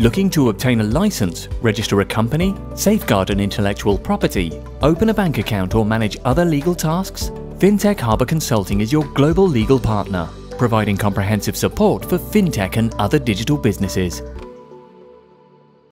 Looking to obtain a license, register a company, safeguard an intellectual property, open a bank account or manage other legal tasks? FinTech Harbour Consulting is your global legal partner, providing comprehensive support for fintech and other digital businesses.